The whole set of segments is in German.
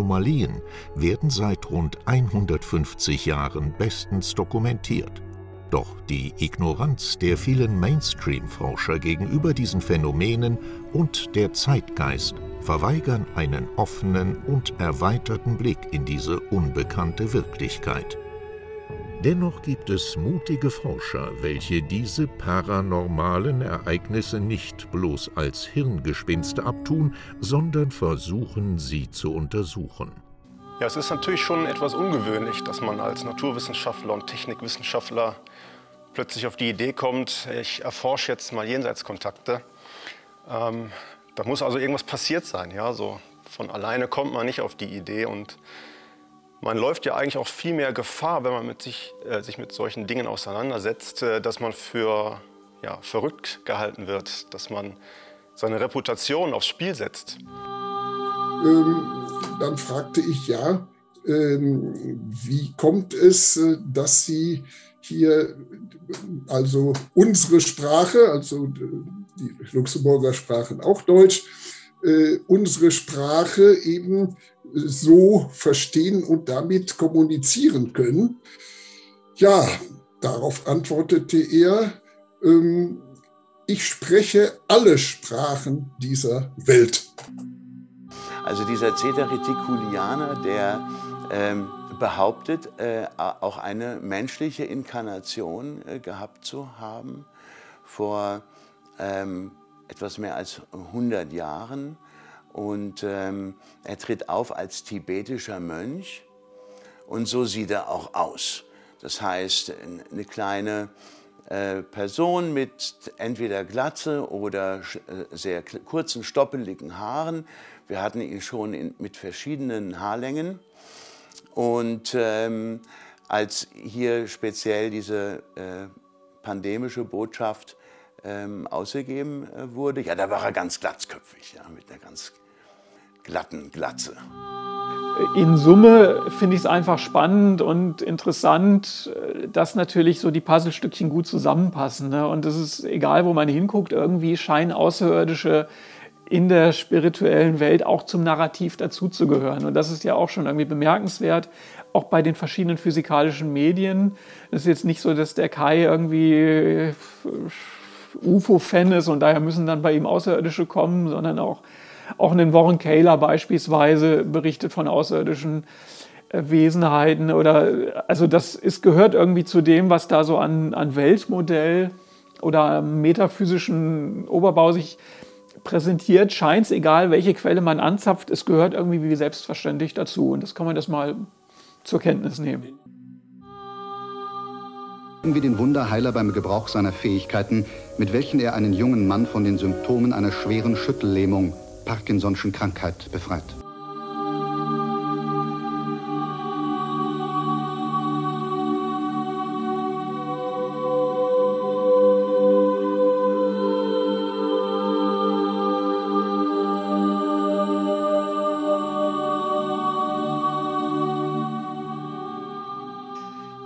Anomalien werden seit rund 150 Jahren bestens dokumentiert. Doch die Ignoranz der vielen Mainstream-Forscher gegenüber diesen Phänomenen und der Zeitgeist verweigern einen offenen und erweiterten Blick in diese unbekannte Wirklichkeit. Dennoch gibt es mutige Forscher, welche diese paranormalen Ereignisse nicht bloß als Hirngespinste abtun, sondern versuchen, sie zu untersuchen. Ja, es ist natürlich schon etwas ungewöhnlich, dass man als Naturwissenschaftler und Technikwissenschaftler plötzlich auf die Idee kommt, ich erforsche jetzt mal Jenseitskontakte. Ähm, da muss also irgendwas passiert sein. Ja? So von alleine kommt man nicht auf die Idee und man läuft ja eigentlich auch viel mehr Gefahr, wenn man mit sich, äh, sich mit solchen Dingen auseinandersetzt, äh, dass man für ja, verrückt gehalten wird, dass man seine Reputation aufs Spiel setzt. Ähm, dann fragte ich ja, ähm, wie kommt es, äh, dass Sie hier also unsere Sprache, also die Luxemburger sprachen auch Deutsch, äh, unsere Sprache eben so verstehen und damit kommunizieren können. Ja, darauf antwortete er, ähm, ich spreche alle Sprachen dieser Welt. Also dieser Zeta Reticulianer, der ähm, behauptet, äh, auch eine menschliche Inkarnation äh, gehabt zu haben vor ähm, etwas mehr als 100 Jahren und ähm, er tritt auf als tibetischer Mönch und so sieht er auch aus. Das heißt, eine kleine äh, Person mit entweder Glatze oder äh, sehr kurzen, stoppeligen Haaren. Wir hatten ihn schon in, mit verschiedenen Haarlängen. Und ähm, als hier speziell diese äh, pandemische Botschaft ähm, ausgegeben äh, wurde, ja, da war er ganz glatzköpfig, ja, mit einer ganz glatten Glatze. In Summe finde ich es einfach spannend und interessant, dass natürlich so die Puzzlestückchen gut zusammenpassen. Ne? Und es ist egal, wo man hinguckt, irgendwie scheinen Außerirdische in der spirituellen Welt auch zum Narrativ dazuzugehören. Und das ist ja auch schon irgendwie bemerkenswert, auch bei den verschiedenen physikalischen Medien. Es ist jetzt nicht so, dass der Kai irgendwie UFO-Fan ist und daher müssen dann bei ihm Außerirdische kommen, sondern auch auch ein Warren Kaler beispielsweise berichtet von außerirdischen äh, Wesenheiten oder also das ist, gehört irgendwie zu dem, was da so an, an Weltmodell oder metaphysischen Oberbau sich präsentiert, scheint es, egal welche Quelle man anzapft, es gehört irgendwie wie selbstverständlich dazu. Und das kann man das mal zur Kenntnis nehmen. Wie den Wunderheiler beim Gebrauch seiner Fähigkeiten, mit welchen er einen jungen Mann von den Symptomen einer schweren Schüttellähmung Parkinson'schen Krankheit befreit.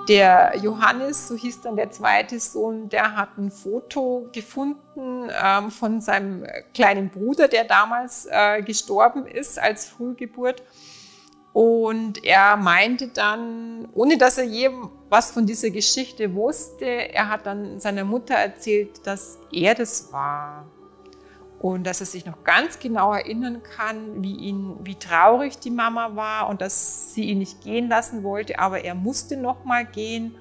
Der Johannes, so hieß dann der zweite Sohn, der hat ein Foto gefunden ähm, von seinem kleinen Bruder, der damals äh, gestorben ist als Frühgeburt. Und er meinte dann, ohne dass er je was von dieser Geschichte wusste, er hat dann seiner Mutter erzählt, dass er das war und dass er sich noch ganz genau erinnern kann, wie, ihn, wie traurig die Mama war und dass sie ihn nicht gehen lassen wollte, aber er musste noch mal gehen,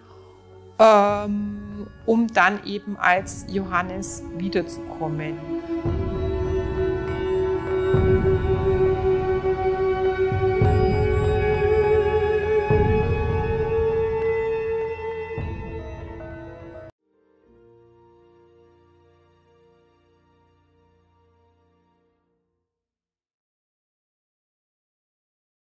ähm, um dann eben als Johannes wiederzukommen.